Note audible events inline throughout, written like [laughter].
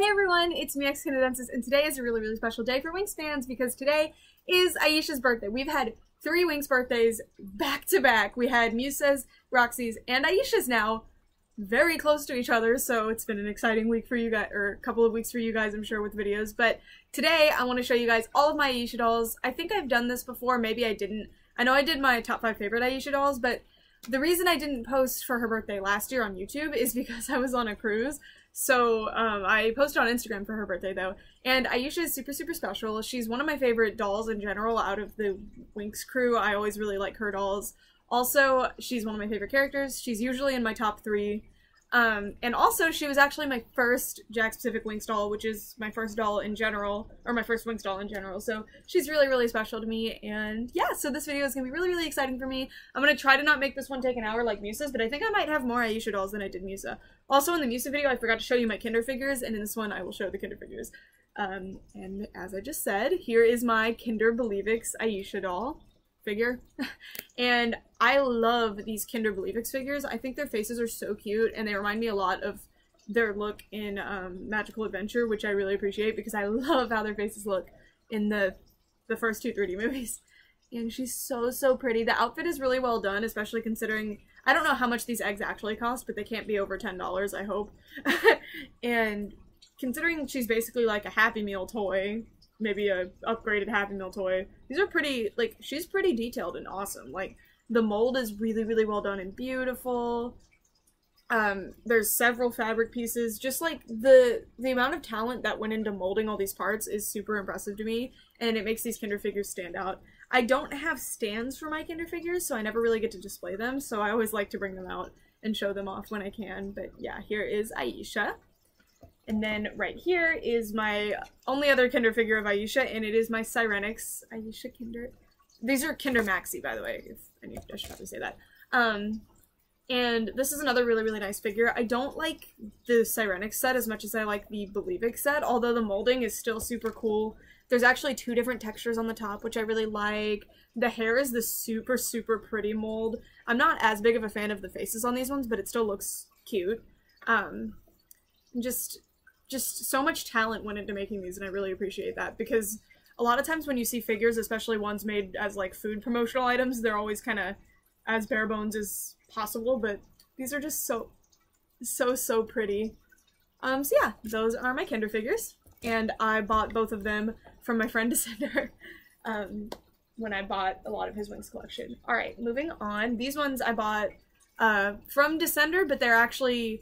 Hey everyone, it's me, X and today is a really, really special day for Winx fans because today is Aisha's birthday. We've had three Winx birthdays back to back. We had Musa's, Roxy's, and Aisha's now very close to each other, so it's been an exciting week for you guys, or a couple of weeks for you guys, I'm sure, with videos. But today, I want to show you guys all of my Aisha dolls. I think I've done this before, maybe I didn't. I know I did my top five favorite Aisha dolls, but the reason I didn't post for her birthday last year on YouTube is because I was on a cruise. So um, I posted on Instagram for her birthday though, and Aisha is super super special. She's one of my favorite dolls in general out of the Winx crew. I always really like her dolls. Also, she's one of my favorite characters. She's usually in my top three um, and also, she was actually my first Jakks Pacific Winx doll, which is my first doll in general, or my first Winx doll in general. So she's really, really special to me. And yeah, so this video is going to be really, really exciting for me. I'm going to try to not make this one take an hour like Musa's, but I think I might have more Aisha dolls than I did Musa. Also, in the Musa video, I forgot to show you my Kinder figures, and in this one, I will show the Kinder figures. Um, and as I just said, here is my Kinder Believix Aisha doll figure. [laughs] and I love these Kinder Believix figures. I think their faces are so cute and they remind me a lot of their look in um, Magical Adventure, which I really appreciate because I [laughs] love how their faces look in the the first two 3D movies. [laughs] And she's so, so pretty. The outfit is really well done, especially considering I don't know how much these eggs actually cost, but they can't be over $10, I hope. [laughs] and considering she's basically like a Happy Meal toy, maybe a upgraded Happy Meal toy. These are pretty, like, she's pretty detailed and awesome. Like, the mold is really, really well done and beautiful. Um, there's several fabric pieces. Just like the the amount of talent that went into molding all these parts is super impressive to me, and it makes these Kinder figures stand out. I don't have stands for my Kinder figures, so I never really get to display them. So I always like to bring them out and show them off when I can. But yeah, here is Aisha. And then right here is my only other Kinder figure of Aisha, and it is my Sirenix Aisha Kinder. These are Kinder Maxi, by the way, if I, I should probably say that. Um, and this is another really, really nice figure. I don't like the Sirenix set as much as I like the Believix set, although the molding is still super cool. There's actually two different textures on the top, which I really like. The hair is the super, super pretty mold. I'm not as big of a fan of the faces on these ones, but it still looks cute. Um, just just so much talent went into making these and I really appreciate that because a lot of times when you see figures, especially ones made as like food promotional items, they're always kind of as bare bones as possible, but these are just so, so, so pretty. Um, so yeah, those are my Kinder figures, and I bought both of them from my friend [laughs] Descender um, when I bought a lot of his Winx collection. Alright, moving on. These ones I bought uh, from Descender, but they're actually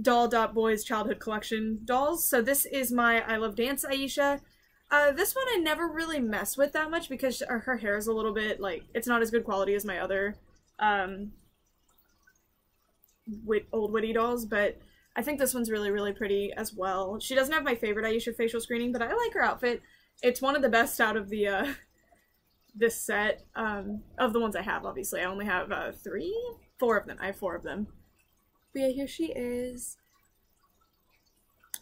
Doll.Boy's Childhood Collection dolls. So this is my I Love Dance Aisha. Uh, this one I never really mess with that much because her hair is a little bit, like, it's not as good quality as my other um, wit old witty dolls, but I think this one's really, really pretty as well. She doesn't have my favorite Aisha facial screening, but I like her outfit. It's one of the best out of the, uh, [laughs] this set, um, of the ones I have, obviously. I only have, uh, three? Four of them. I have four of them. But yeah, here she is.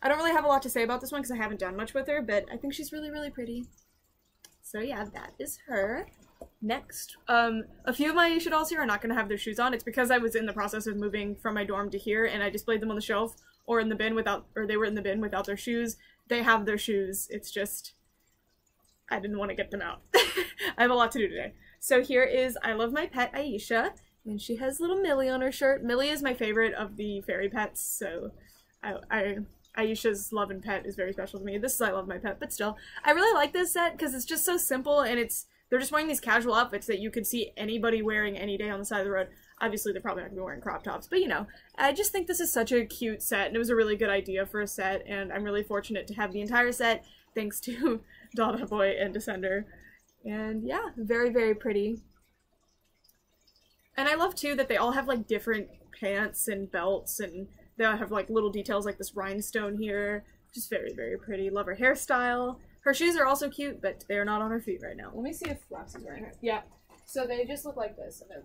I don't really have a lot to say about this one because I haven't done much with her, but I think she's really, really pretty. So yeah, that is her. Next, um, a few of my Aisha dolls here are not going to have their shoes on. It's because I was in the process of moving from my dorm to here and I displayed them on the shelf or in the bin without, or they were in the bin without their shoes. They have their shoes. It's just, I didn't want to get them out. [laughs] I have a lot to do today. So here is I Love My Pet Aisha. And she has little Millie on her shirt. Millie is my favorite of the fairy pets, so I, I Aisha's Love and Pet is very special to me. This is I Love My Pet, but still. I really like this set because it's just so simple and it's they're just wearing these casual outfits that you could see anybody wearing any day on the side of the road. Obviously, they're probably not to be wearing crop tops, but you know, I just think this is such a cute set and it was a really good idea for a set and I'm really fortunate to have the entire set thanks to [laughs] Doll.Boy and Descender. And yeah, very, very pretty. And I love too that they all have like different pants and belts and they all have like little details like this rhinestone here. Just very, very pretty. Love her hairstyle. Her shoes are also cute, but they're not on her feet right now. Let me see if Roxy's wearing her. Yeah. So they just look like this. And they're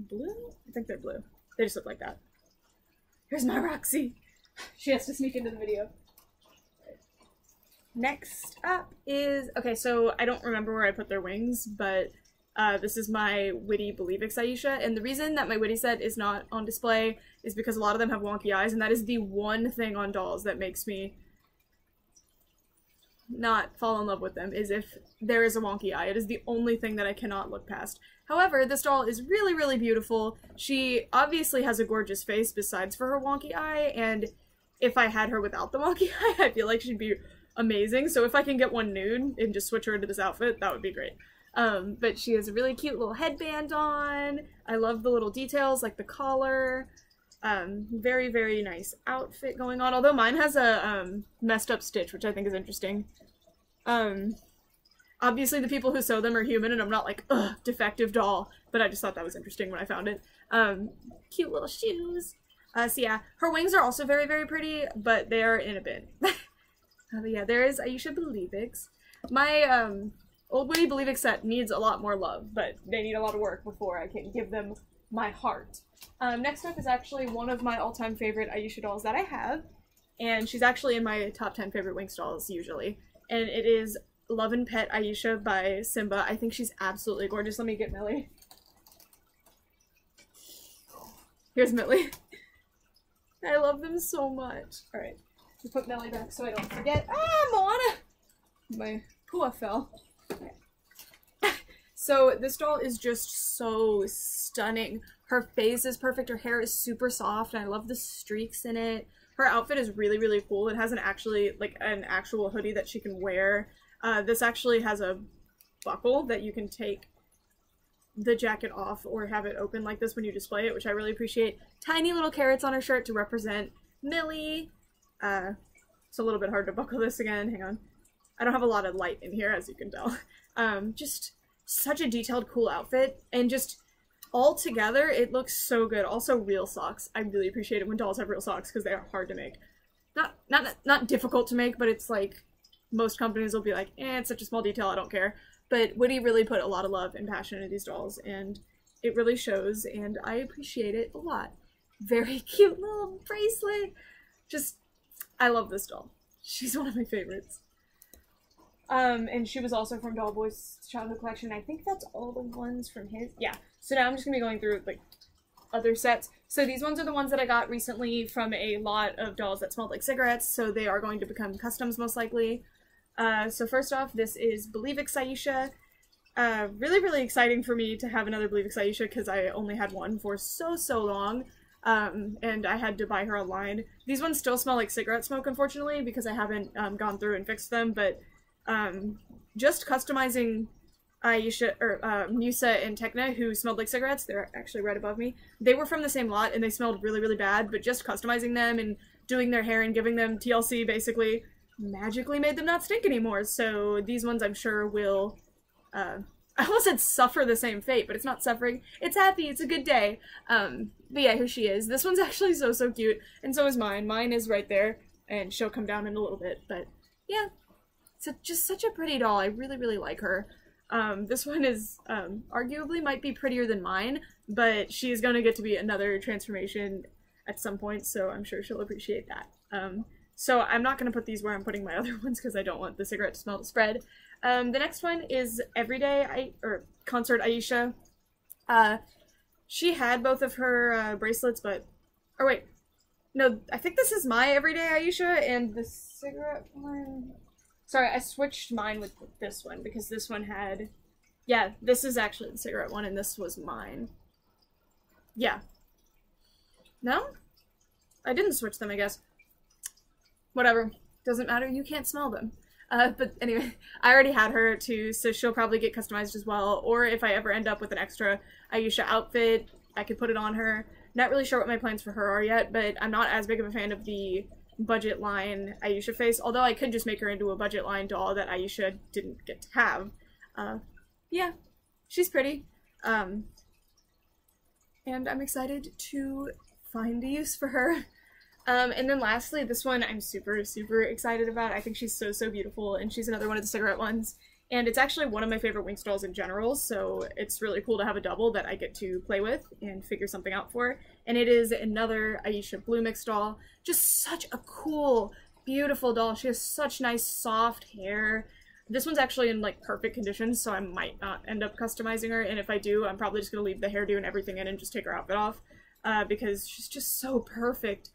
blue? I think they're blue. They just look like that. Here's my Roxy. [laughs] She has to sneak into the video. Next up is, okay, so I don't remember where I put their wings, but Uh, this is my Witty Believix Aisha, and the reason that my Witty set is not on display is because a lot of them have wonky eyes, and that is the one thing on dolls that makes me not fall in love with them, is if there is a wonky eye. It is the only thing that I cannot look past. However, this doll is really, really beautiful. She obviously has a gorgeous face besides for her wonky eye, and if I had her without the wonky [laughs] eye, I feel like she'd be amazing. So if I can get one nude and just switch her into this outfit, that would be great. Um, but she has a really cute little headband on. I love the little details like the collar. Um, very, very nice outfit going on. Although mine has a um, messed up stitch, which I think is interesting. Um, obviously the people who sew them are human and I'm not like, ugh, defective doll. But I just thought that was interesting when I found it. Um, cute little shoes. Uh, so yeah, her wings are also very, very pretty, but they are in a bin. [laughs] uh, yeah, there is Aisha Believix. My, um, Old Witty Believix set needs a lot more love, but they need a lot of work before I can give them my heart. Um, next up is actually one of my all-time favorite Aisha dolls that I have, and she's actually in my top 10 favorite Winx dolls usually, and it is Love and Pet Aisha by Simba. I think she's absolutely gorgeous. Let me get Millie. Here's Millie. [laughs] I love them so much. Alright, put Millie back so I don't forget. Ah, Moana! My pua fell. [laughs] so this doll is just so stunning. Her face is perfect, her hair is super soft, and I love the streaks in it. Her outfit is really, really cool. It has an actually, like, an actual hoodie that she can wear. Uh, this actually has a buckle that you can take the jacket off or have it open like this when you display it, which I really appreciate. Tiny little carrots on her shirt to represent Millie. Uh, it's a little bit hard to buckle this again. Hang on. I don't have a lot of light in here, as you can tell. [laughs] Um, just such a detailed, cool outfit, and just all together, it looks so good. Also, real socks. I really appreciate it when dolls have real socks because they are hard to make. Not not not difficult to make, but it's like most companies will be like, eh, it's such a small detail, I don't care. But Witty really put a lot of love and passion into these dolls, and it really shows, and I appreciate it a lot. Very [laughs] cute little bracelet. Just, I love this doll. She's one of my favorites. Um, and she was also from Doll Boy's childhood collection. I think that's all the ones from his. Yeah. So now I'm just gonna be going through like other sets. So these ones are the ones that I got recently from a lot of dolls that smelled like cigarettes. So they are going to become customs most likely. Uh, so first off, this is Believix Aisha. Uh, really, really exciting for me to have another Believe Believix Aisha because I only had one for so, so long. Um, and I had to buy her online. These ones still smell like cigarette smoke, unfortunately, because I haven't um, gone through and fixed them, but um, just customizing Aisha or uh, Musa and Tecna, who smelled like cigarettes, they're actually right above me. They were from the same lot and they smelled really, really bad, but just customizing them and doing their hair and giving them TLC basically magically made them not stink anymore. So these ones I'm sure will, uh, [laughs] I almost said suffer the same fate, but it's not suffering. It's happy. It's a good day. Um, but yeah, here she is. This one's [laughs] actually so, so cute. And so is mine. Mine is right there and she'll come down in a little bit. But yeah, it's just such a pretty doll. I really, really like her. Um, this one is um, arguably might be prettier than mine, but she's going to get to be another transformation at some point, so I'm sure she'll appreciate that. Um, so I'm not going to put these where I'm putting my [laughs] other ones because I don't want the cigarette smell to spread. Um, the next one is Everyday I or Concert Aisha. Uh, she had both of her uh, bracelets, but or wait, no, I think this is my Everyday Aisha, and the cigarette one. Sorry, I switched mine with this one because this one had... Yeah, this is actually the cigarette one and this was mine. Yeah. No? I didn't switch them, I guess. Whatever. Doesn't matter, you can't smell them. Uh, but anyway, [laughs] I already had her too, so she'll probably get customized as well. Or if I ever end up with an extra Aisha outfit, I could put it on her. Not really sure what my plans for her are yet, but I'm not as big of a fan of the budget line Aisha face, although I could just make her into a budget line doll that Aisha didn't get to have. Uh, yeah, she's pretty. Um, and I'm excited to find a use for her. Um, and then lastly, this one I'm super, super excited about. I think she's so, so beautiful, and she's another one of the cigarette ones. And it's actually one of my favorite Winx dolls in general, so it's really cool to have a double that I get to play with and figure something out for. And it is another Aisha Blue doll. Just such a cool, beautiful doll. She has such nice soft hair, This one's actually in like perfect condition, so I might not end up customizing her. And if I do, I'm probably just gonna leave the hairdo and everything in and just take her outfit off, uh, because she's just so perfect.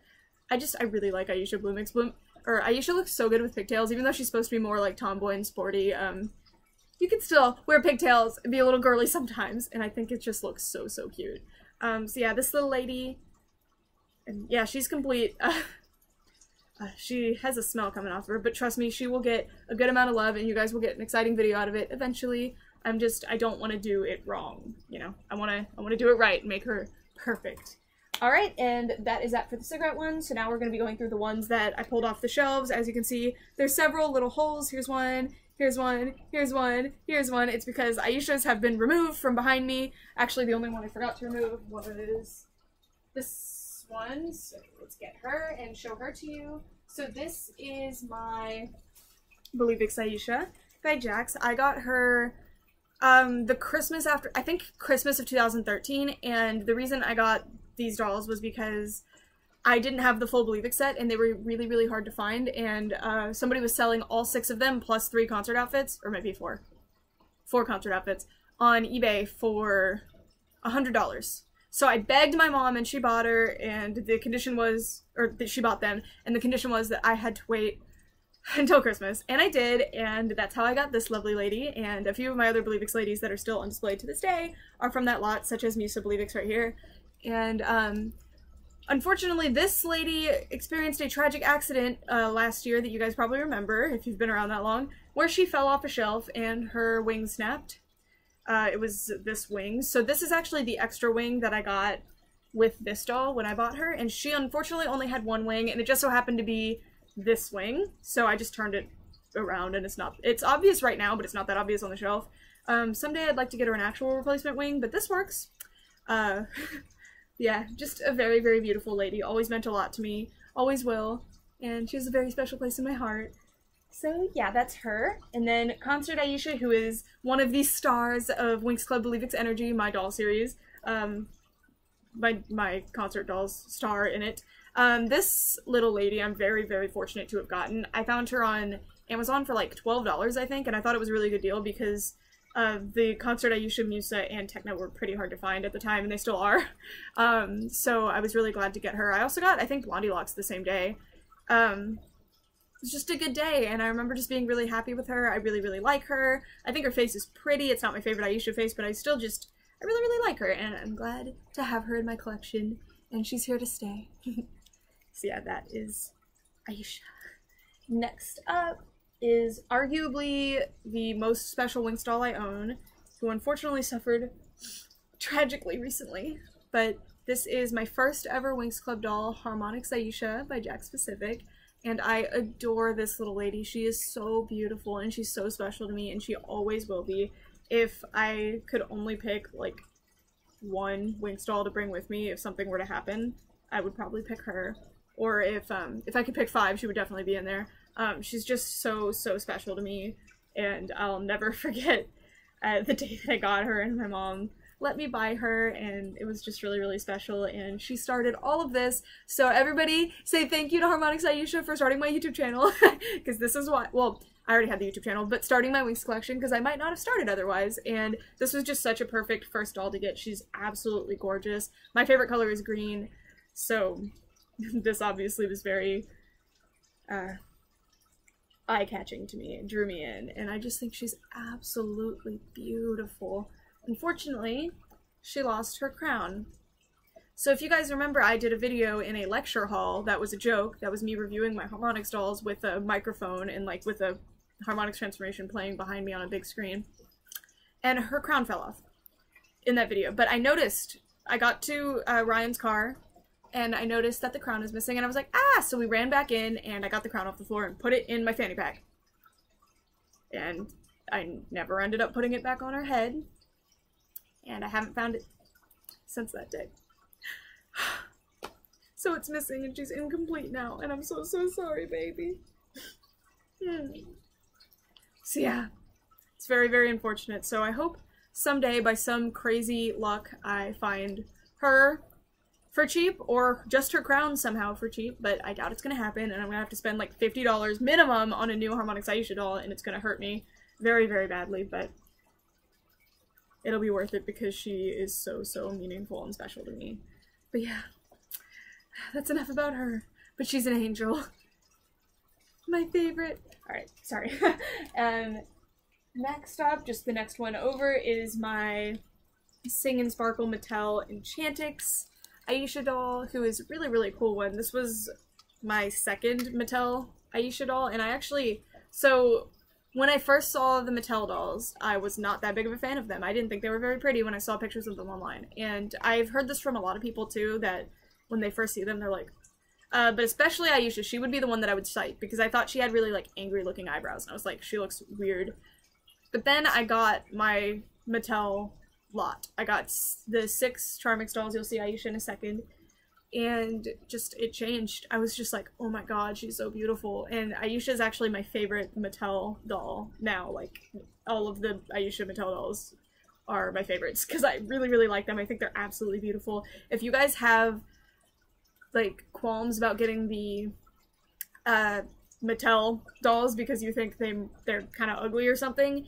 I just I really like Aisha Bloomix. Bloom or Aisha looks so good with pigtails, even though she's supposed to be more like tomboy and sporty. Um, you can still wear pigtails and be a little girly sometimes, and I think it just looks so so cute. Um, so yeah, this little lady, and yeah, she's complete. [laughs] Uh, she has a smell coming off her, but trust me, she will get a good amount of love, and you guys will get an exciting video out of it eventually. I'm just, I don't want to do it wrong, you know. I want to, I want to do it right and make her perfect. All right, and that is that for the cigarette one. So now we're going to be going through the ones that I pulled off the shelves. As you can see, there's several little holes. Here's one, here's one, here's one, here's one. It's because Aisha's have been removed from behind me. Actually, the only one I forgot to remove was this one. So let's get her and show her to you. So this is my Believix Aisha by Jakks. I got her um, the Christmas after, I think Christmas of 2013, and the reason I got these dolls was because I didn't have the full Believix set, and they were really, really hard to find, and uh, somebody was selling all six of them plus three concert outfits, or maybe four, four concert outfits, on eBay for a $100. So I begged my mom and she bought her and the condition was, or that she bought them, and the condition was that I had to wait until Christmas. And I did, and that's how I got this lovely lady. And a few of my other Believix ladies that are still on display to this day are from that lot, such as Musa Believix right here. And um, unfortunately, this lady experienced a tragic accident uh, last year that you guys probably remember if you've been around that long, where she fell off a shelf and her wing snapped uh, it was this wing. So this is actually the extra wing that I got with this doll when I bought her, and she unfortunately only had one wing, and it just so happened to be this wing, so I just turned it around, and it's not- it's obvious right now, but it's not that obvious on the shelf. Um, someday I'd like to get her an actual replacement wing, but this works. Uh, [laughs] yeah, just a very, very beautiful lady, always meant a lot to me, always will, and she has a very special place in my heart. So yeah, that's her. And then Concert Aisha, who is one of the stars of Winx Club Believix Energy, my doll series. Um, my, my concert dolls star in it. Um, this little lady I'm very, very fortunate to have gotten. I found her on Amazon for like $12, I think, and I thought it was a really good deal because uh, the concert Aisha, Musa, and Tecna were pretty hard to find at the time, and they still are. [laughs] Um, so I was really glad to get her. I also got, I think, Blondie Locks the same day. Um, was just a good day, and I remember just being really happy with her. I really, really like her. I think her face is pretty. It's not my favorite Aisha face, but I still just, I really, really like her, and I'm glad to have her in my collection, and she's here to stay. [laughs] so yeah, that is Aisha. Next up is arguably the most special Winx doll I own, who unfortunately suffered tragically recently, but this is my first ever Winx Club doll, Harmonix Aisha by Jakks Pacific. and I adore this little lady. She is so beautiful and she's so special to me and she always will be. If I could only pick like one Winx doll to bring with me if something were to happen, I would probably pick her. Or if um if I could pick five, she would definitely be in there. Um, she's just so so special to me, and I'll never [laughs] forget uh, the day that I got her and my mom let me buy her and it was just really really special and she started all of this. So everybody say thank you to Harmonix Aisha for starting my YouTube channel [laughs] because this is why well I already had the YouTube channel but starting my Winx collection because I might not have started otherwise and this was just such a perfect first doll to get. She's absolutely gorgeous. My favorite color is green so [laughs] this obviously was very uh, eye-catching to me and drew me in and I just think she's absolutely beautiful Unfortunately, she lost her crown. So if you guys remember, I did a video in a lecture hall that was a joke. That was me reviewing my Harmonix dolls with a microphone and like with a Harmonix transformation playing behind me on a big screen. And her crown fell off in that video. But I noticed, I got to uh, Ryan's car and I noticed that the crown is missing and I was like, ah! So we ran back in and I got the crown off the floor and put it in my fanny pack. And I never ended up putting it back on her head and I haven't found it since that day. [sighs] so it's missing and she's incomplete now, and I'm so, so sorry, baby. [sighs] So yeah, it's very, very unfortunate. So I hope someday, by some crazy luck, I find her for cheap or just her crown somehow for cheap, but I doubt it's gonna happen and I'm gonna have to spend like $50 minimum on a new Harmonix Aisha doll and it's gonna hurt me very, very badly, but it'll be worth it because she is so, so meaningful and special to me. But yeah, that's enough about her. But she's an angel. My favorite. Alright, sorry. [laughs] um, next up, just the next one over, is my Sing and Sparkle Mattel Enchantix Aisha doll, who is really, really cool one. This was my second Mattel Aisha doll, and I actually, so when I first saw the Mattel dolls, I was not that big of a fan of them. I didn't think they were very pretty when I saw pictures of them online. And I've heard this from a lot of people too, that when they first see them, they're like, uh, but especially Aisha, she would be the one that I would cite because I thought she had really like angry looking eyebrows, and I was like, she looks weird. But then I got my Mattel lot. I got the six Charmix dolls. You'll see Aisha in a second, and just it changed. I was just like, oh my god, she's so beautiful. And Aisha is actually my favorite Mattel doll now. Like all of the Aisha Mattel dolls are my favorites because I really really like them. I think they're absolutely beautiful. If you guys have like qualms about getting the uh, Mattel dolls because you think they they're kind of ugly or something,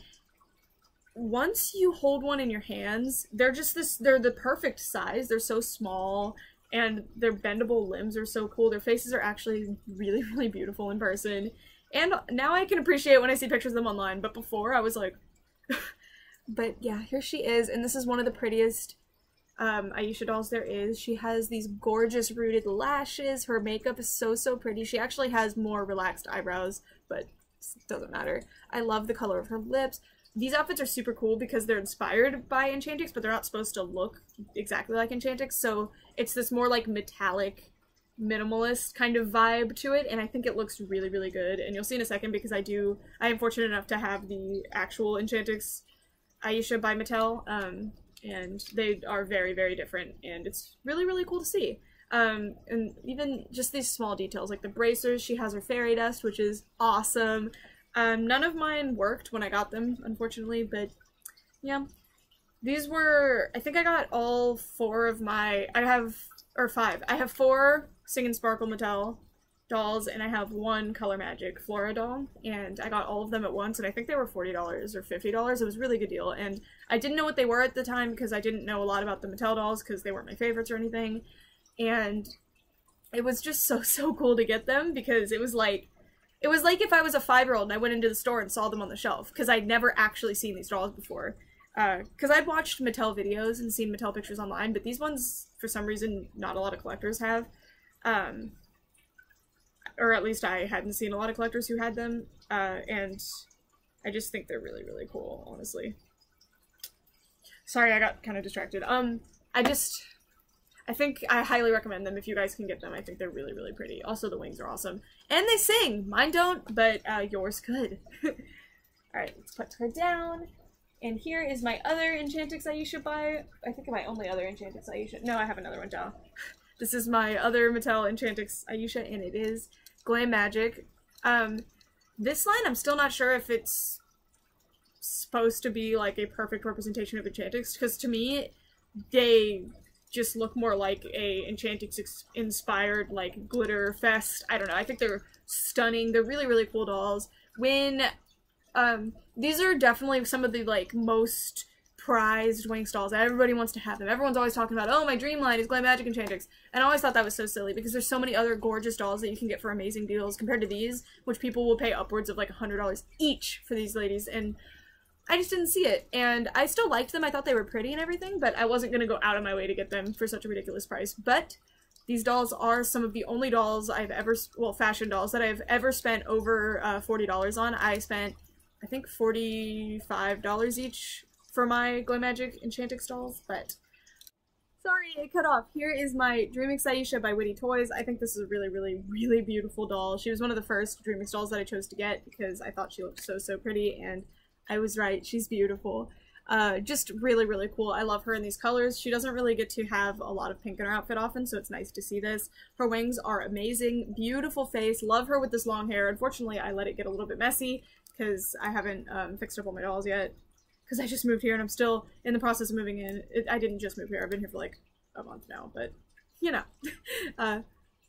once you hold one in your hands, they're just this they're the perfect size. They're so small and their bendable limbs are so cool. Their faces are actually really, [laughs] really beautiful in person. And now I can appreciate when I see pictures of them online, but before I was like... [laughs] but yeah, here she is, and this is one of the prettiest um, Aisha dolls there is. She has these gorgeous rooted lashes. Her makeup is so, so pretty. She actually has more relaxed eyebrows, but doesn't matter. I love the color of her lips these outfits are super cool because they're inspired by Enchantix, but they're not supposed to look exactly like Enchantix. So it's this more like metallic, minimalist kind of vibe to it, and I think it looks really, really good. And you'll see in a second because I do. I am fortunate enough to have the actual Enchantix Aisha by Mattel, um, and they are very, very different, and it's really, really cool to see. Um, and even just these small details, like the bracers, she has her fairy dust, which is awesome. Um, none of mine worked when I got them, unfortunately, but yeah. These were, I think I got all four of my, I have, or five. I have four Sing and Sparkle Mattel dolls, and I have one Color Magic Flora doll, and I got all of them at once, and I think they were $40 or $50. It was a really good deal, and I didn't know what they were at the time because I didn't know a lot about the Mattel dolls because they weren't my favorites or anything, and it was just so, so cool to get them because it was like, it was like if I was a five year old and I went into the store and saw them on the shelf because I'd never actually seen these dolls before. Because uh, I'd watched Mattel videos and seen Mattel pictures online, but these ones, for some reason, not a lot of collectors have. Um, or at least I hadn't seen a lot of collectors who had them, uh, and I just think they're really, really cool, honestly. Sorry, I got kind of distracted. Um, I just I think I highly recommend them if you guys can get them. I think they're really, really pretty. Also, the wings are awesome. And they sing! Mine don't, but uh, yours could. [laughs] Alright, let's put her down. And here is my other Enchantix Aisha buy. I think my only other Enchantix Aisha. No, I have another one, down. [laughs] This is my other Mattel Enchantix Aisha, and it is Glam Magic. Um, this line, I'm still not sure if it's supposed to be like a perfect representation of Enchantix, because to me, they just look more like a Enchantix inspired like glitter fest. I don't know. I think they're stunning. They're really really cool dolls. When um these are definitely some of the like most prized Winx dolls. Everybody wants to have them. Everyone's always talking about, oh, my dream line is Glam Magic Enchantix. And I always thought that was so silly because there's so many other gorgeous dolls that you can get for amazing deals compared to these, which people will pay upwards of like a $100 each for these ladies. And I just didn't see it. And I still liked them. I thought they were pretty and everything, but I wasn't going to go out of my way to get them for such a ridiculous price. But these dolls are some of the only dolls I've ever, well, fashion dolls that I've ever spent over uh, $40 on. I spent, I think, $45 each for my Glow Magic Enchantix dolls, but sorry, it cut off. Here is my Dreamix Aisha by Witty Toys. I think this is a really, really, really beautiful doll. She was one of the first Dreamix dolls that I chose to get because I thought she looked so, so pretty, and I was right. She's beautiful. Uh, just really, really cool. I love her in these colors. She doesn't really get to have a lot of pink in her outfit often, so it's nice to see this. Her wings are amazing. Beautiful face. Love her with this long hair. Unfortunately, I let it get a little bit messy because I haven't um, fixed up all my dolls yet. Because I just moved here and I'm still in the process of moving in. It, I didn't just move here. I've been here for like a month now, but you know. [laughs] uh,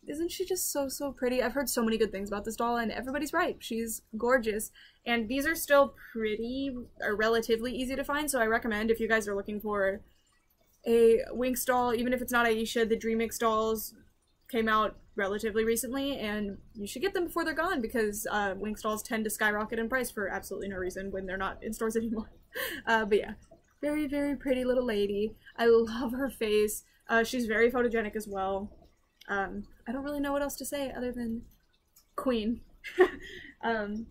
isn't she just so so pretty? I've heard so many good things about this doll, and everybody's right. She's gorgeous, and these are still pretty or relatively easy to find. So I recommend if you guys are looking for a Winx doll, even if it's not Aisha, the Dreamix dolls came out relatively recently, and you should get them before they're gone because uh, Winx dolls tend to skyrocket in price for absolutely no reason when they're not in stores [laughs] anymore. Uh, but yeah, very very pretty little lady. I love her face. Uh, she's very photogenic as well. Um, I don't really know what else to say other than queen. [laughs] um,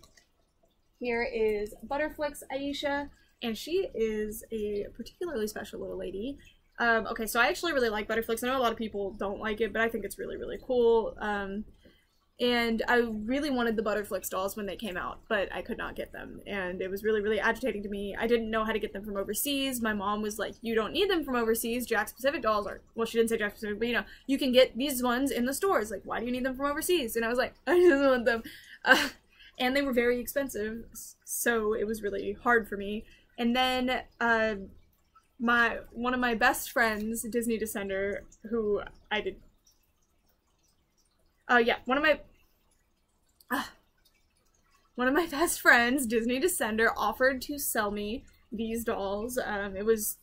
here is Butterflix Aisha, and she is a particularly special little lady. Um, okay, so I actually really like Butterflix. I know a lot of people don't like it, but I think it's really, really cool. Um, and I really wanted the Butterflix dolls when they came out, but I could not get them. And it was really, really agitating to me. I didn't know how to get them from overseas. My mom was like, you don't need them from overseas. Jakks Pacific dolls are, well, she didn't say Jakks Pacific, but you know, you can get these ones in the stores. Like, why do you need them from overseas? And I was like, [laughs] I just want them. Uh, and they were very expensive, so it was really hard for me. And then, uh, my one of my best friends, Disney Descender, who I did. Uh, yeah, one of my. Uh, one of my [laughs] best friends, Disney Descender, offered to sell me these dolls. Um, it was,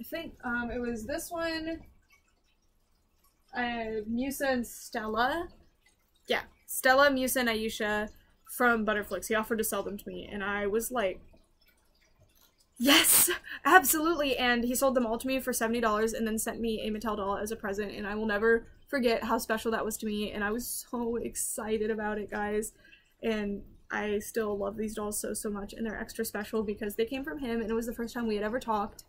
I think, um, it was this one. Uh, Musa and Stella. Yeah, Stella, Musa, and Aisha from Butterflix. He offered to sell them to me, and I was like, Yes, absolutely. And he sold them all to me for $70 and then sent me a Mattel doll as a present. And I will never forget how special that was to me. And I was so excited about it, guys. And I still love these dolls so, so much. And they're extra special because they came from him and it was the first time we had ever talked.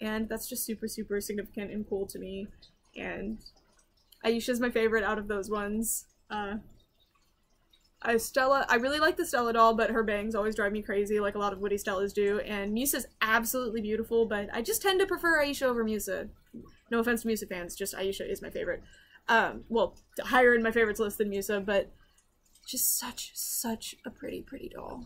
And that's just super, super significant and cool to me. And Aisha's my favorite out of those ones. Uh, I Stella, I really like the Stella doll, but her bangs always drive me crazy, like a lot of Witty Stellas do. And Musa's absolutely beautiful, but I just tend to prefer Aisha over Musa. No offense to Musa fans, just Aisha is my favorite. Um, well, higher in my favorites list than Musa, but just such, such a pretty, pretty doll.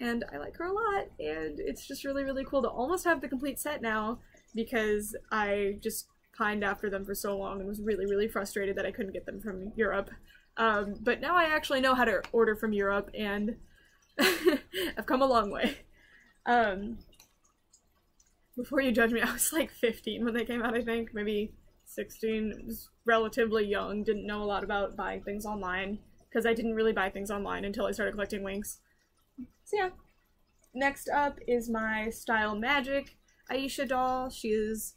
And I like her a lot, and it's just really, really cool to almost have the complete set now because I just pined after them for so long and was really, really frustrated that I couldn't get them from Europe. Um, but now I actually know how to order from Europe, and [laughs] I've come a long way. Um, before you judge me, [laughs] I was like 15 when they came out, I think. Maybe 16. was relatively young, didn't know a lot about buying things online, because I didn't really buy things online until I started collecting Winx. So yeah. Next up is my Style Magic Aisha doll. She is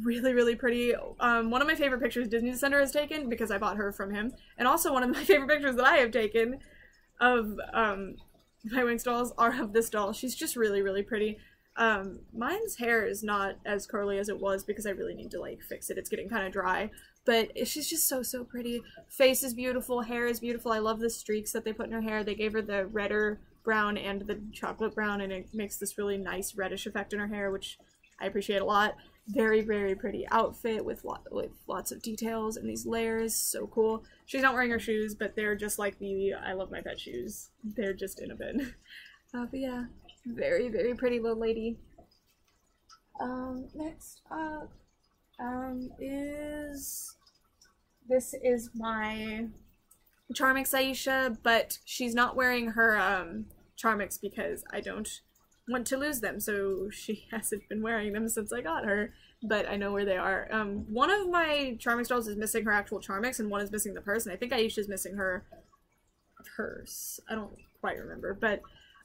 really really pretty um, one of my favorite pictures disney descender has taken because i bought her from him and also one of my [laughs] favorite pictures that i have taken of um, my Winx dolls are of this doll she's just really really pretty um, mine's hair is not as curly as it was because i really need to like fix it. It's getting kind of dry. But she's just so so pretty. Face is beautiful. Hair is beautiful. I love the streaks that they put in her hair. They gave her the redder brown and the chocolate brown and it makes this really nice reddish effect in her hair which i appreciate a lot. Very very pretty outfit with lot with lots of details and these layers. So cool. She's not wearing her shoes but they're just like the i love my pet shoes. They're just in a bin [laughs] uh, but yeah very very pretty little lady um next up um is this is my charmix aisha but she's not wearing her um charmix because i don't want to lose them, so she [laughs] hasn't been wearing them since I got her. But I know where they are. Um, one of my Charmix dolls is missing her actual Charmix, and one is missing the purse. And I think Aisha's missing her purse. I don't quite remember, but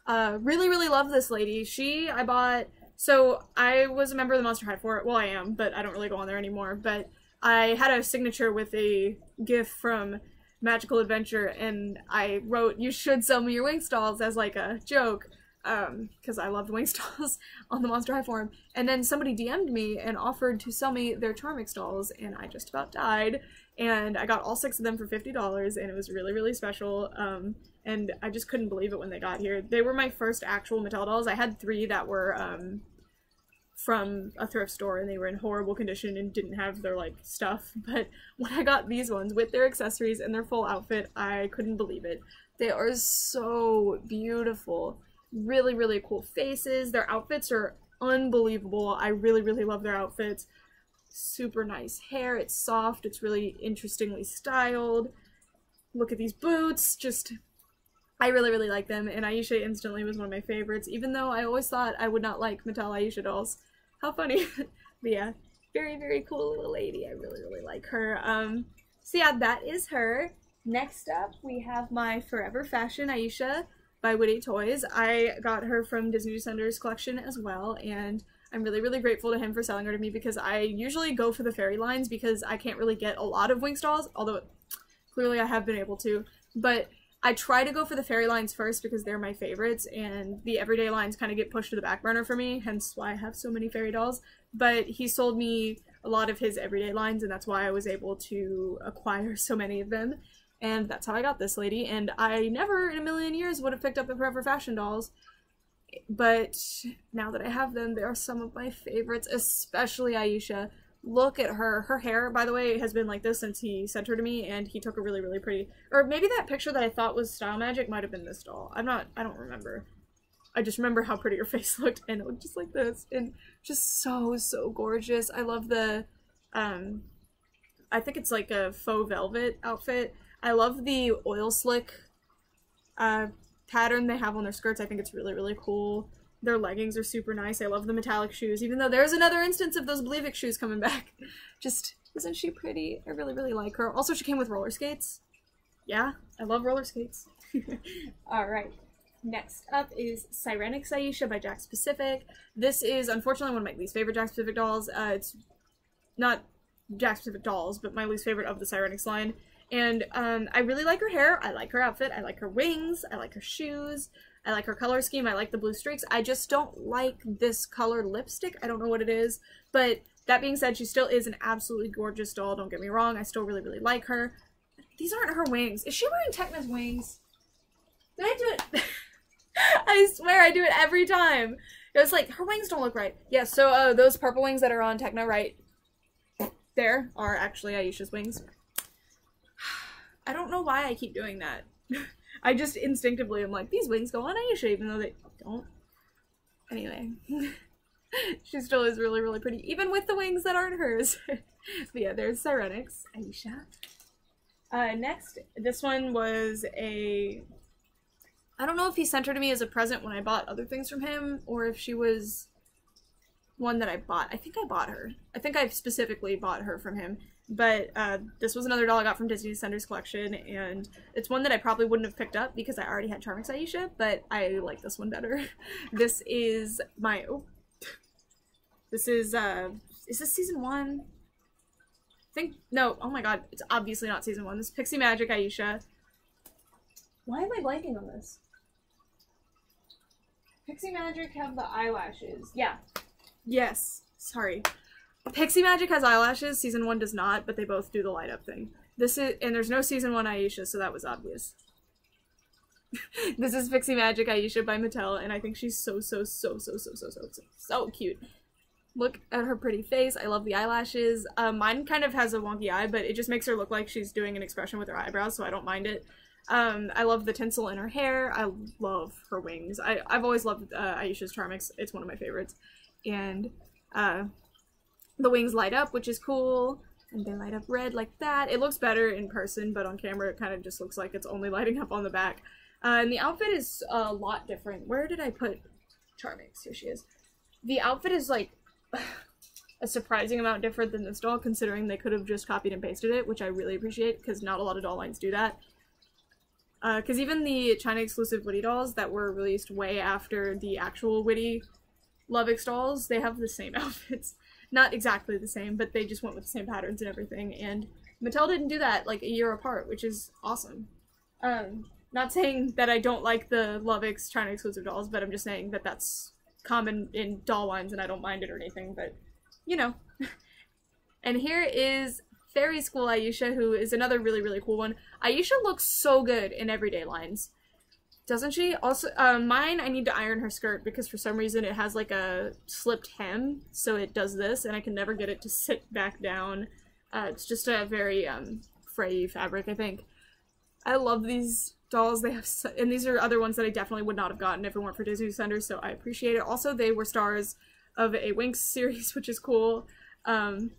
uh, really, really love this lady. She I bought. So I was a member of the Monster High for it. Well, I am, but I don't really go on there anymore. But I had a signature with a gift from Magical Adventure, and I wrote, "You should sell me your Winx dolls" as like a joke um because I loved Winx dolls [laughs] on the Monster High forum. And then somebody DM'd me and offered to sell me their Charmix dolls, and I just about died. And I got all six of them for fifty dollars, and it was really really special. Um, and I just couldn't believe it when they got here. They were my first actual Mattel dolls. I had three that were um from a thrift store and they were in horrible condition and didn't have their like stuff [laughs] but when i got these ones with their accessories and their full outfit i couldn't believe it they are so beautiful really, really cool faces. Their outfits are unbelievable. I really, really love their outfits. super nice hair. It's soft. It's really interestingly styled. Look at these boots. Just, I really, really like them. And Aisha instantly was one of my favorites, even though I always thought I would not like Mattel Aisha dolls. How funny. [laughs] but yeah, very, very cool little lady. I really, really like her. Um, so yeah, that is her. Next up, we have my Forever Fashion Aisha by Witty Toys. I got her from Disney Descenders collection as well, and I'm really, really grateful to him for selling her to me because I usually go for the fairy lines because I can't really get a lot of Winx dolls, although clearly I have been able to. But I try to go for the fairy lines first because they're my favorites, and the everyday lines kind of get pushed to the back burner for me, hence why I have so many fairy dolls. But he sold me a lot of his everyday lines, and that's why I was able to acquire so many of them. And that's how I got this lady, and I never in a million years would have picked up the Forever Fashion dolls but now that I have them, they are some of my favorites, especially Aisha. Look at her. Her hair, by the way, has been like this since he sent her to me, and he took a really, really pretty... Or maybe that picture that I thought was Style Magic might have been this doll. I'm not... I don't remember. I just remember how pretty her [laughs] face looked, and it looked just like this. And just so, so gorgeous. I love the... Um, I think it's like a faux velvet outfit. I love the oil slick uh, pattern they have on their skirts. I think it's really, really cool. Their leggings are super nice. I love the metallic shoes, even though there's another instance of those Believe shoes coming back. [laughs] Just, isn't she pretty? I really, really like her. Also, she came with roller skates. Yeah, I love roller skates. [laughs] Alright. Next up is Sirenix Aisha by Jakks Pacific. This is unfortunately one of my least favorite Jakks Pacific dolls. Uh, it's not Jakks Pacific dolls, but my least favorite of the Sirenix line. And um, I really like her hair. I like her outfit. I like her wings. I like her shoes. I like her color scheme. I like the blue streaks. I just don't like this color lipstick. I don't know what it is. But that being said, she still is an absolutely gorgeous doll. Don't get me wrong. I still really, really like her. These aren't her wings. Is she wearing Tecna's wings? Did I do it? [laughs] I swear I do it every time. It was like, her wings don't look right. Yeah, so uh, those purple wings that are on Tecna right there are actually Aisha's wings. [sighs] I don't know why I keep doing that. [laughs] I just instinctively am like, these wings go on Aisha, even though they don't. Anyway. [laughs] she still is really, really pretty, even with the wings that aren't hers. [laughs] but yeah, there's Sirenix, Aisha. Uh, next, this one was a... I don't know if he sent her to me as a present when I bought other things from him, or if she was one that I bought. I think I bought her. I think I specifically bought her from him. But uh, this was another doll I got from Disney Descenders collection, and it's one that I probably wouldn't have picked up because I already had Charmix Aisha, but I like this one better. [laughs] this is my, oh, this is, uh, is this season one? I think, no, oh my god, it's obviously not season one. This is Pixie Magic Aisha. Why am I blanking on this? Pixie Magic have the eyelashes. Yeah. Yes. Sorry. Pixie Magic has eyelashes, season one does not, but they both do the light up thing. This is and there's no season one Aisha, so that was obvious. [laughs] this is Pixie Magic Aisha by Mattel, and I think she's so so so so so so so so so cute. Look at her pretty face. I love the eyelashes. Uh, mine kind of has a wonky eye, but it just makes her look like she's doing an expression with her eyebrows, so I don't mind it. Um, I love the tinsel in her hair. I love her wings. I, I've always loved uh, Aisha's Charmix. It's one of my favorites. And uh, the wings light up, which is cool. And they light up red like that. It looks better in person, but on camera it kind of just looks like it's only [laughs] lighting up on the back. Uh, and the outfit is a lot different. Where did I put Charmix? Here she is. The outfit is like [sighs] a surprising amount different than this doll, considering they could have just copied and pasted it, which I really appreciate, because not a lot of doll lines do that. Because uh, even the China exclusive Witty dolls that were released way after the actual Witty Lovix dolls, they have the same [laughs] outfits not exactly the same, but they just went with the same patterns and everything. And Mattel didn't do that like a year apart, which is awesome. Um, not saying that I don't like the Lovix China exclusive dolls, but I'm just saying that that's common in doll lines and I don't mind it or anything, but you know. [laughs] and here is Fairy School Aisha, who is another really, really cool one. Aisha looks so good in everyday lines. Doesn't she? Also, uh, mine, I need to iron her skirt because for some reason it has like a slipped hem, so it does this, and I can never get it to sit back down. Uh, it's just a very um, fray fabric, I think. I love these dolls. They have, so and these are other ones that I definitely would not have gotten if it weren't for Disney Descenders, so I appreciate it. Also, they were stars of a Winx series, [laughs] which is cool. Um,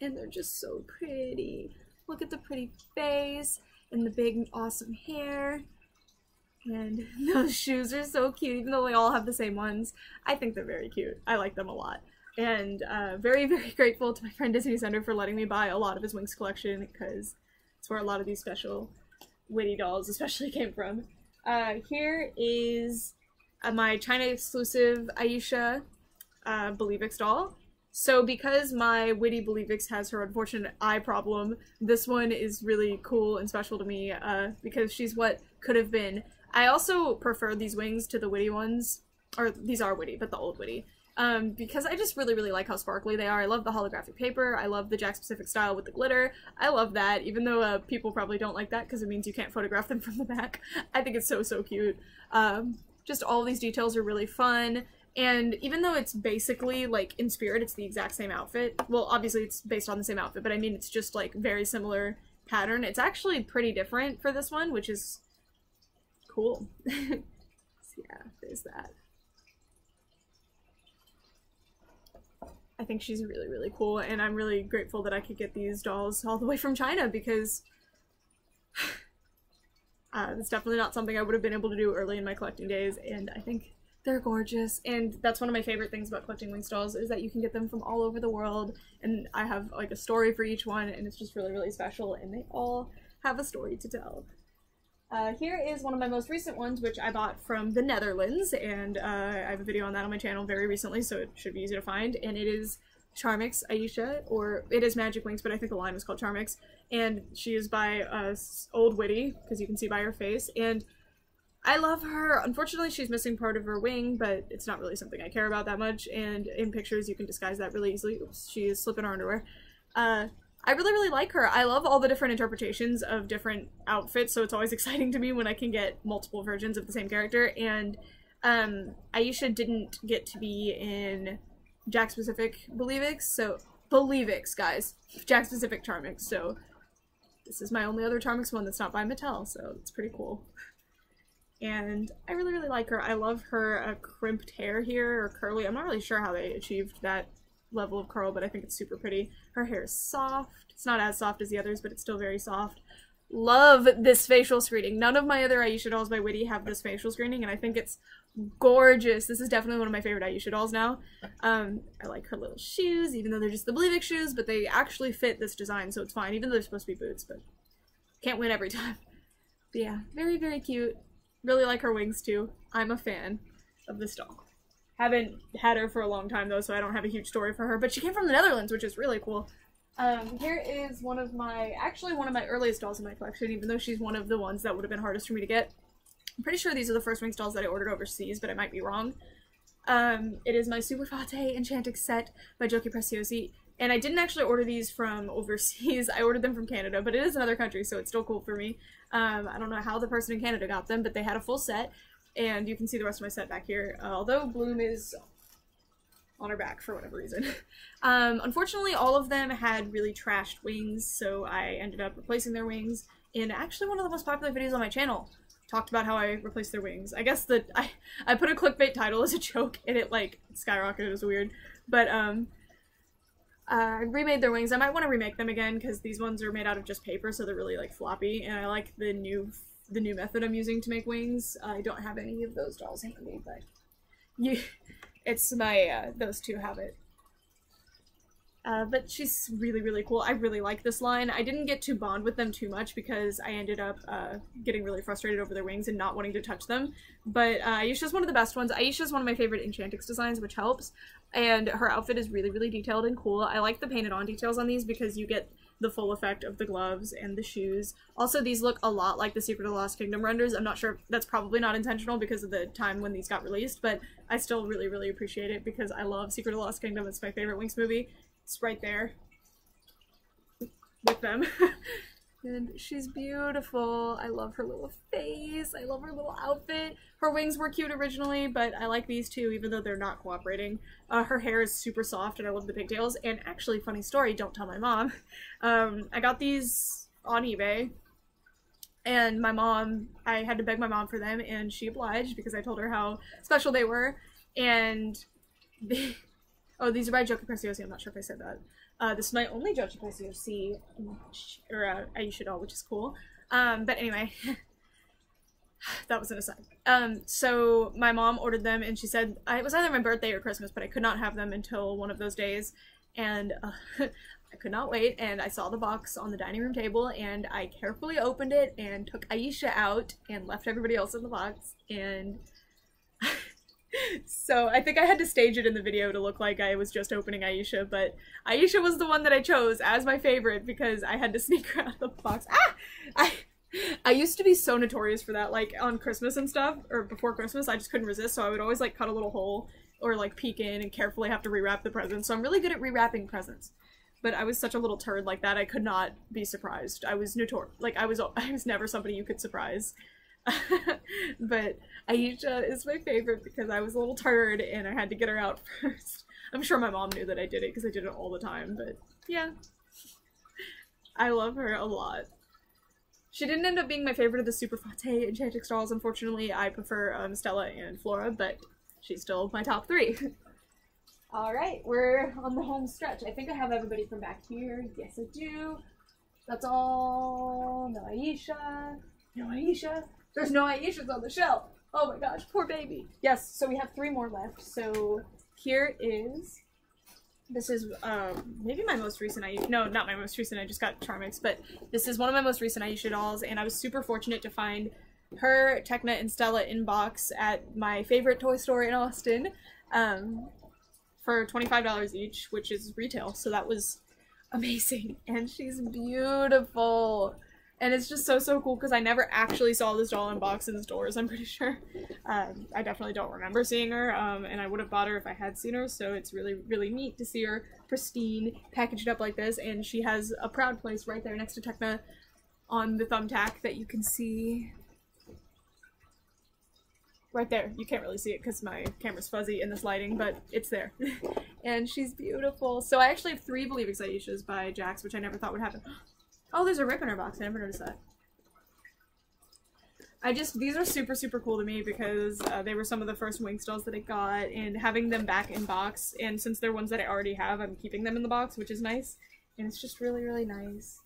and they're just so pretty. Look at the pretty face and the big awesome hair. And [laughs] those shoes are so cute, even though they all have the same ones. I think they're very cute. I like them a lot. And uh, very, [laughs] very grateful to my friend Disney Center for letting me buy a lot of his Winx collection because it's where a lot of these special Witty dolls especially [laughs] came from. Uh, here is uh, my China exclusive Aisha uh, Believix doll. So because my Witty Believix has her unfortunate eye problem, this one is really cool and special to me uh, because she's what could have been. I also prefer these wings to the Witty ones, or these are Witty, but the old Witty. Um, because I just really, really like how sparkly they are. I love the holographic paper. I love the Jakks Pacific style with the glitter. I love that, even though uh, people probably don't like that because it means you can't photograph them [laughs] from the back. I think it's so, so cute. Um, just all these details are really fun. And even though it's basically like in spirit, it's the exact same outfit. Well, obviously it's based on the same outfit, but I mean it's just like very similar pattern. It's actually pretty different for this one, which is cool. [laughs] so yeah, there's that. I think she's really, really cool, and I'm really grateful that I could get these dolls all the way from China because [sighs] uh, it's definitely not something I would have been able to do early in my collecting days, and I think they're gorgeous. And that's one of my favorite things about collecting Winx dolls is that you can get them from all over the world, and I have like a story for each one, and it's just really, really special, and they all have a story to tell. Uh, here is one of my most recent ones, which I bought from the Netherlands, and uh, I have a video on that on my channel very recently, so it should be easy to find, and it is Charmix Aisha, or it is Magic Wings, but I think the line was called Charmix, and she is by uh, Old Witty, because you can see by her face, and I love her. Unfortunately, she's missing part of her wing, but it's not really something I care about that much, and in pictures you can disguise that really easily. Oops, she is slipping her underwear. Uh, I really, really like her. I love all the different interpretations of different outfits, so it's always [laughs] exciting to me when I can get multiple versions of the same character. And um, Aisha didn't get to be in Jakks Pacific Believix, so Believix, guys, Jakks Pacific Charmix. So this is my only other Charmix one that's not by Mattel, so it's pretty cool. And I really, really like her. I love her uh, crimped hair here, or curly. I'm not really sure how they achieved that level of curl, but I think it's super pretty. Her hair is soft. It's not as soft as the others, but it's still very soft. Love this facial screening. None of my other Aisha dolls by Witty have this facial screening, and I think it's gorgeous. This is definitely one of my favorite Aisha dolls now. Um, I like her little shoes, even though they're just the Believix shoes, but they actually fit this design, so it's fine, even though they're supposed to be boots, but can't win every [laughs] time. But yeah, very, very cute. Really like her wings, too. I'm a fan of this doll. Haven't had her for a long time though, so I don't have a huge story for her. But she came from the Netherlands, which is really cool. Um, here is one of my, actually one of my earliest dolls in my collection, even though she's one of the ones that would have been hardest for me to get. I'm pretty sure these are the first Winx dolls that I ordered overseas, but I might be wrong. Um, it is my Super Fate Enchantix set by Giochi Preziosi. And I didn't actually order these from [laughs] overseas. I ordered them from Canada, but it is another country, so it's still cool for me. Um, I don't know how the person in Canada got them, but they had a full set and you can see the rest of my set back here. Uh, although Bloom is on her back for whatever reason. [laughs] um, unfortunately, all of them had really trashed wings, so I ended up replacing their wings in actually one of the most popular videos on my channel. Talked about how I replaced their wings. I guess that [laughs] I I put a clickbait title as a joke, and it like skyrocketed. It was weird, but um. Uh, I remade their wings. I might want to remake them again because these ones are made out of just paper, so they're really like floppy. And I like the new the new method I'm using to make wings. I don't have any of those dolls handy, but you, [laughs] it's my, uh, those two have it. Uh, but she's really, really cool. I really like this line. I didn't get to bond with them too much because I ended up uh, getting really frustrated over their wings and not wanting to touch them. But uh, Aisha's one of the best ones. Aisha's one of my favorite Enchantix designs, which helps. And her outfit is really, really detailed and cool. I like the painted on details on these because you get the full effect of the gloves and the shoes. Also, these look a lot like the Secret of the Lost Kingdom renders. I'm not sure, that's probably not intentional because of the time when these got released, but I still really, really appreciate it because I love Secret of the Lost Kingdom. It's my favorite Winx movie. It's right there with them. [laughs] And she's beautiful. I love her little face. I love her little outfit. Her wings were cute originally, but I like these too, even though they're not cooperating. Uh, her hair is super soft, and I love the pigtails. And actually, funny story, don't tell my mom. [laughs] Um, I got these on eBay, and my mom, I had to beg my mom for them, and she obliged because I told her how special they were. And, they, [laughs] oh, these are by Giochi Preziosi. I'm not sure if I said that. Uh, this is my only Jochi Place C or uh, Aisha doll, which is cool. Um, but anyway, [laughs] that was an aside. Um, so my mom ordered them, and she said it was either my birthday or Christmas, but I could not have them until one of those days, and uh, [laughs] I could not wait. And I saw the box on the dining room table, and I carefully opened it and took Aisha out and left everybody else in the box, and. [laughs] so I think I had to stage it in the video to look like I was just opening Aisha, but Aisha was the one that I chose as my favorite because I had to [laughs] sneak her out of the box. Ah! I I used to be so notorious for that, like on Christmas and stuff, or before Christmas, I just couldn't resist, so I would always like cut a little hole or like peek in and carefully have to rewrap the presents. So I'm really good at rewrapping presents. But I was such a little turd like that, I could not be surprised. I was notorious, like I was, [laughs] I was never somebody you could surprise. [laughs] but Aisha is my favorite because I was a little turd and I had to get her out [laughs] first. I'm sure my mom knew that I did it because I did it all the time, but yeah. I love her a lot. She didn't end up being my favorite of the Super Fate Enchantix dolls, unfortunately. I prefer um, Stella and Flora, but she's still my top three. [laughs] Alright, we're on the home stretch. I think I have everybody from back here. Yes, I do. That's all. No Aisha. No Aisha. There's no Aishas on the shelf. Oh my gosh, poor baby. Yes, so we have three more left. So here is, this is um, maybe my most recent Aisha, no, not my most recent, I just got Charmix, but this is one of my most recent Aisha dolls, and I was super fortunate to find her, Tecna, and Stella in box at my favorite toy store in Austin um, for $25 each, which is retail, so that was amazing. [laughs] And she's beautiful and it's just so so cool because I never actually saw this doll in in stores. I'm pretty [laughs] sure. Um, I definitely don't remember seeing her, um, and I would have bought her if I had seen her. So it's really really neat to see her pristine, packaged up like this, and she has a proud place right there next to Tecna on the thumbtack that you can see. Right there. You can't really see it because my camera's fuzzy in this lighting, but it's there. [laughs] and she's beautiful. So I actually have three Believix Aishas by Jakks, which I never thought would happen. Oh, there's a rip in her box. I never noticed that. I just, these are super, super cool to me because uh, they were some of the first Winx dolls that I got, and having them back in box, and since they're ones that I already have, I'm keeping them in the box, which is nice. And it's just really, really nice.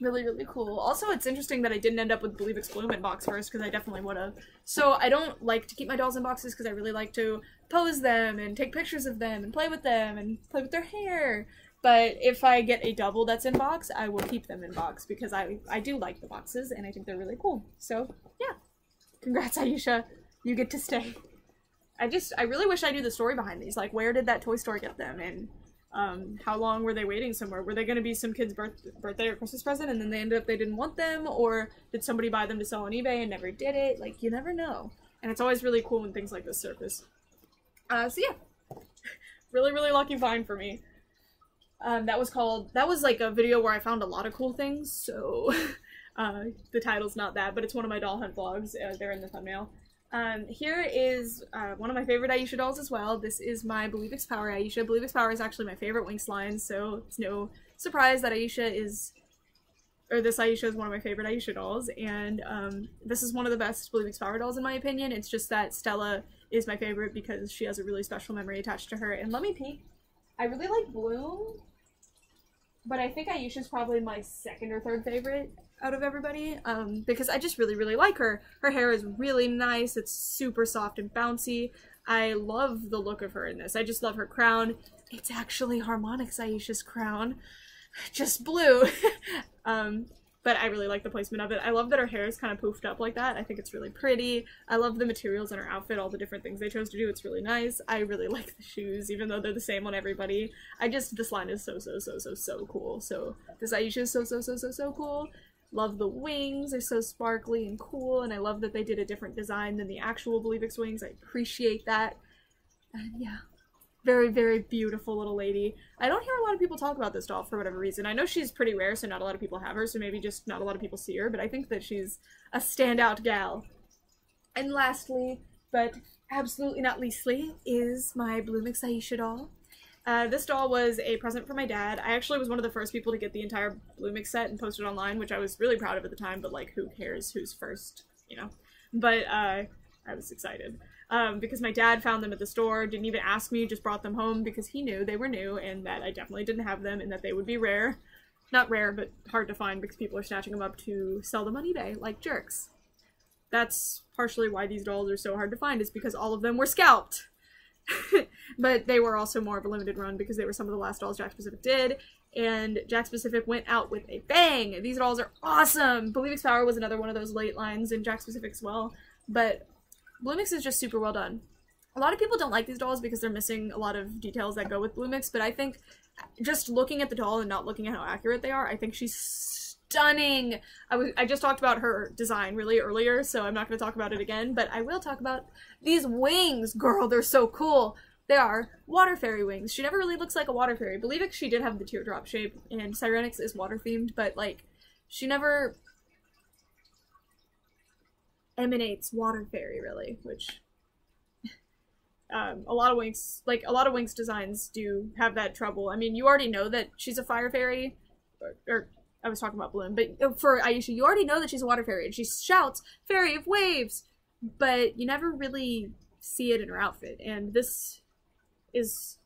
Really, really cool. Also, it's interesting that I didn't end up with Believe Bloom in box first, because I definitely would have. So, I don't like to keep my dolls in boxes because I really like to pose them, and take pictures of them, and play with them, and play with their hair. But if I get a double that's in box, I will keep them in box because I, I do like the boxes and I think they're really cool. So, yeah. Congrats, Aisha. You get to stay. I just, I really wish I knew the story behind these. Like, where did that toy store get them? And um, how long were they waiting somewhere? Were they going to be some kid's birth birthday or Christmas present and then they ended up they didn't want them? Or did somebody buy them to sell on eBay and never did it? Like, you never know. And it's always really cool when things like this surface. Uh, so yeah. [laughs] really, really lucky find for me. Um, that was called, that was like a video where I found a lot of cool things, so [laughs] uh, the title's not that, but it's one of my doll hunt vlogs. Uh, they're in the thumbnail. Um, here is uh, one of my favorite Aisha dolls as well. This is my Believix Power Aisha. Believix Power is actually my favorite Winx line, so it's no surprise that Aisha is, or this Aisha is one of my favorite Aisha dolls, and um, this is one of the best Believix Power dolls in my opinion. It's just that Stella is my favorite because she has a really special memory attached to her. And let me peek. I really like Bloom, but I think Aisha's probably my second or third favorite out of everybody um, because I just really, really like her. Her hair is really nice. It's super soft and bouncy. I love the look of her in this. I just love her crown. It's actually Harmonix Aisha's crown, [laughs] just blue. [laughs] um, but I really like the placement of it. I love that her hair is kind of poofed up like that. I think it's really pretty. I love the materials in her outfit, all the different things they chose to do. It's really nice. I really [laughs] like the shoes, even though they're the same on everybody. I just, this line is so, so, so, so, so cool. So this Aisha is so, so, so, so, so cool. Love the wings, they're so sparkly and cool, and I love that they did a different design than the actual Believix wings. I appreciate that. And yeah, very, very beautiful little lady. I don't hear a lot of people talk about this doll for whatever reason. I know she's pretty rare, so not a lot of people have her, so maybe just not a lot of people see her, but I think that she's a standout gal. And lastly, but absolutely not leastly, is my Bloomix Aisha doll. Uh, this doll was a present for my dad. I actually was one of the first people to get the entire Bloomix set and post it online, which I was really proud of at the time, but like, who cares who's first, you know? But, uh, I was excited. Um, because my dad found them at the store, didn't even ask me, just brought them home because he knew they were new and that I definitely didn't have them and that they would be rare. Not rare, but hard to find because people are snatching them up to sell them on eBay like jerks. That's partially why these dolls are so hard to find, is because all of them were scalped. [laughs] but they were also more of a limited run because they were some of the last dolls Jakks Pacific did, and Jakks Pacific went out with a bang. These dolls are awesome. Believix Power was another one of those late lines in Jakks Pacific as well, but Bloomix is just super well done. A lot of people don't like these dolls because they're missing a lot of details that go with Bloomix, but I think just looking at the doll and not looking at how accurate they are, I think she's stunning. I was I just talked about her design really earlier, so I'm not going to talk about it again, but I will talk about these wings. Girl, they're so cool. They are water fairy wings. She never really looks like a water fairy. Believe it, she did have the teardrop shape, and Sirenix is water themed, but like, she never emanates water fairy really, which um, a lot of Winx, like a lot of Winx designs do have that trouble. I mean, you already know that she's a fire fairy, or, or I was talking about Bloom, but uh, for Aisha, you already know that she's a water fairy, and she shouts "Fairy of Waves," but you never really see it in her outfit, and this is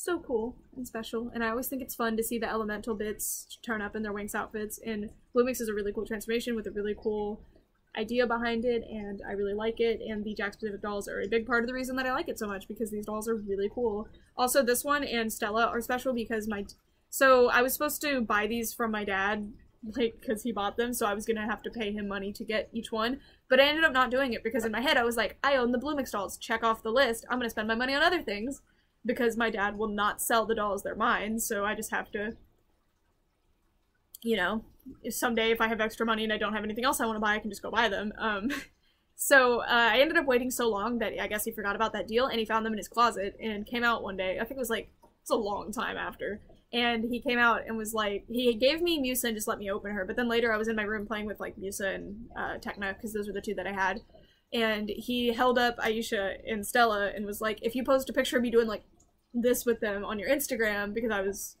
so cool and special. And I always think it's fun to see the elemental bits turn up in their Winx outfits. And Bloomix is a really cool transformation with a really cool idea behind it and I really like it and the Jakks Pacific dolls are a big part of the reason that I like it so much because these dolls are really cool. Also this one and Stella are special because my so I was supposed to buy these from my dad like because he bought them so I was gonna have to pay him money to get each one but I ended up not doing it because in my head I was like I own the Bloomix dolls check off the list I'm gonna spend my money on other things because my dad will not sell the dolls they're mine so I just have to you know someday if I have extra money and I don't have anything else I want to buy, I can just go buy them. Um, [laughs] so uh, I ended up waiting so long that I guess he forgot about that deal and he found them in his closet and came out one day. I think it was like it's a long time after. And he came out and was like, he gave me Musa and just let me open her. But then later I was in my room playing with like Musa and uh, Tecna because those were the two that I had. And he held up Aisha and Stella and was like, if you post a picture of me doing like this with them on your Instagram, because I was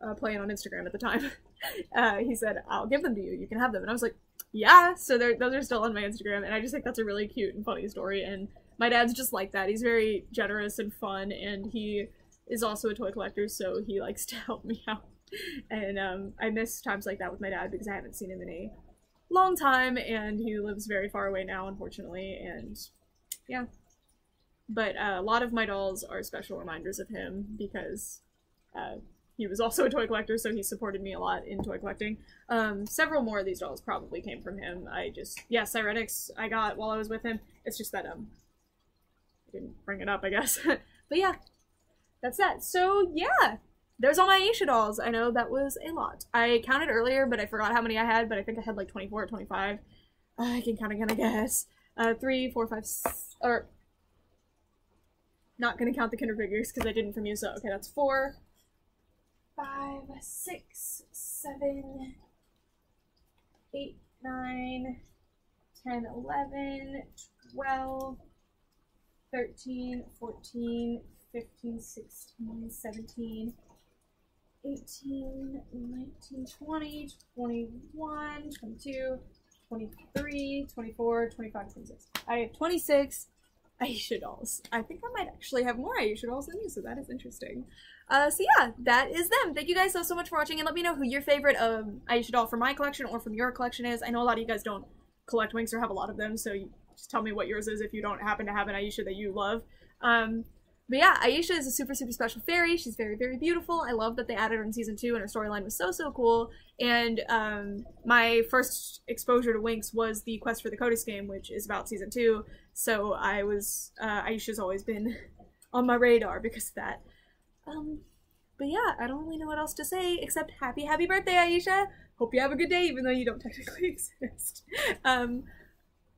uh, playing on Instagram at the time. [laughs] [laughs] uh, he said, I'll give them to you. You can have them. And I was like, yeah. So those are still on my Instagram. And I just think that's a really cute and funny story. And my dad's just like that. He's very generous and fun. And he is also a toy collector. So he likes [laughs] to help me out. And um, I miss times like that with my dad because I haven't seen him in a long time. And he lives very far away now, unfortunately. And yeah. But uh, a lot of my dolls are special reminders of him because uh, he was also a toy collector, so he supported me a lot in toy collecting. Um, several more of these dolls probably came from him. I just, yeah, Sirenix I got while I was with him. It's just that, um, I didn't bring it up, I guess. [laughs] but yeah, that's that. So yeah, there's all my Aisha dolls. I know that was a lot. I counted earlier, but I forgot how many I had, but I think I had like 24 or 25. Uh, I can count again, I guess. Uh, three, four, five, or not gonna count the Kinder figures because I didn't from you, so okay, that's four, five, six, seven, eight, nine, ten, eleven, twelve, thirteen, fourteen, fifteen, sixteen, seventeen, eighteen, nineteen, twenty, twenty-one, twenty-two, twenty-three, twenty-four, twenty-five, twenty-six. I have 26 Aisha dolls. I think I might actually have more Aisha dolls than you, so that is interesting. Uh, so yeah, that is them. Thank you guys so, so much for watching, and let me know who your favorite um, Aisha doll from my collection or from your collection is. I know a lot of you guys don't collect Winx or have a lot of them, so just tell me what yours is if you don't happen to have an Aisha that you love. Um, but yeah, Aisha is a super, super special fairy. She's very, very beautiful. I love that they added her in season two, and her storyline was so, so cool. And um, my first exposure to Winx was the Quest for the Codex game, which is about season two. So I was, uh, Aisha's always been [laughs] on my radar because of that. Um, but yeah, I don't really know what else to say except happy, happy birthday, Aisha. Hope you have a good day, even though you don't technically [laughs] exist. um,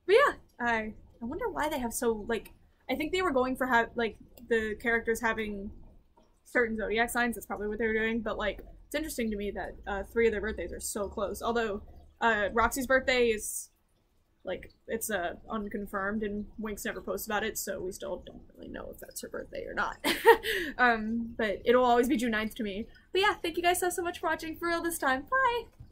but yeah, I I wonder why they have so like. I think they were going for have like the characters having certain zodiac signs. That's probably what they were doing. But like, it's interesting to me that uh, three of their birthdays are so close. Although uh, Roxy's birthday is like it's uh, unconfirmed and Winx never posts about it, so we still don't really know if that's her birthday or not. [laughs] um, but it'll always be June 9th to me. But yeah, thank you guys so, so much for watching for real this time. Bye!